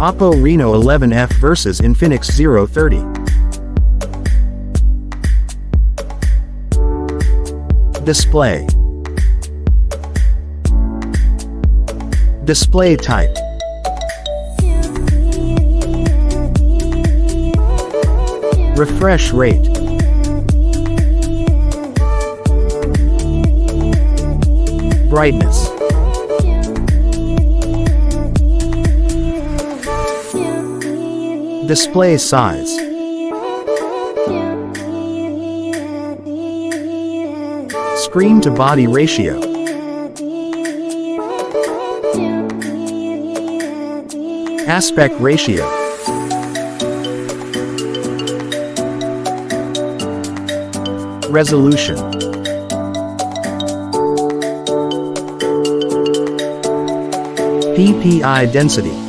Oppo Reno 11F versus Infinix Zero 30. Display. Display type. Refresh rate. Brightness. Display size. Screen to body ratio. Aspect ratio. Resolution. PPI density.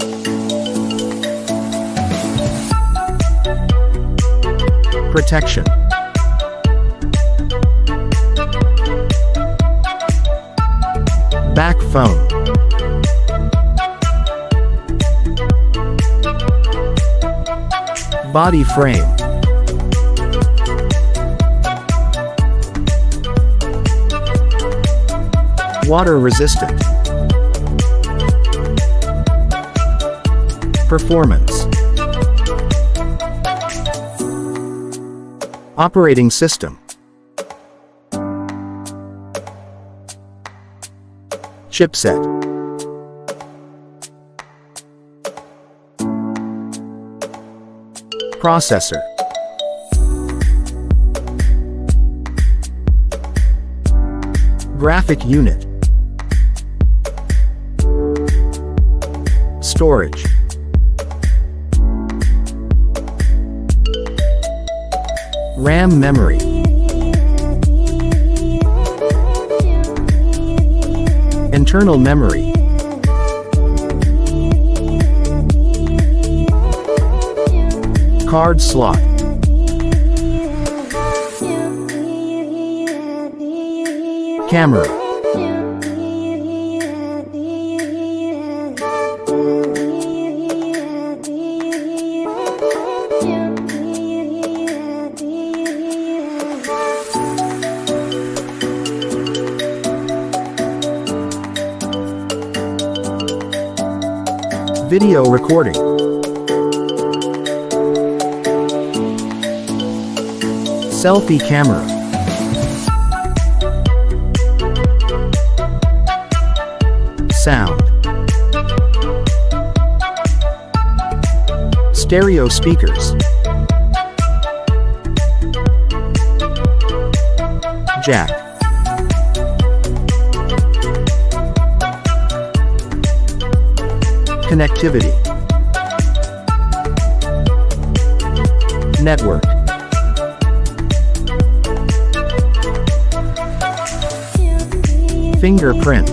Protection. Back phone. Body frame. Water resistant. Performance. Operating system. Chipset. Processor. Graphic unit. Storage. RAM memory. Internal memory. Card slot. Camera. Video recording. Selfie camera. Sound. Stereo speakers. Jack. Connectivity. Network. Fingerprint.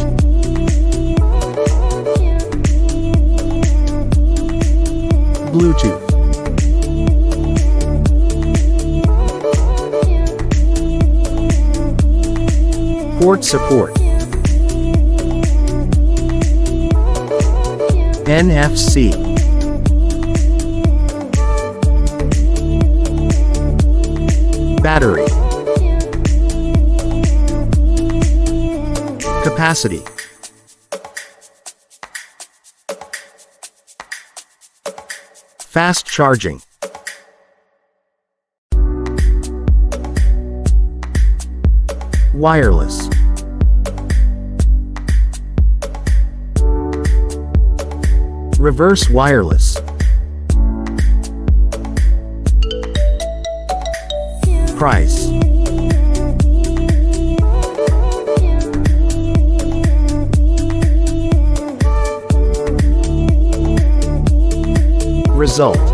Bluetooth. Port support. NFC. Battery. Capacity. Fast charging. Wireless. Reverse wireless. Price. Result.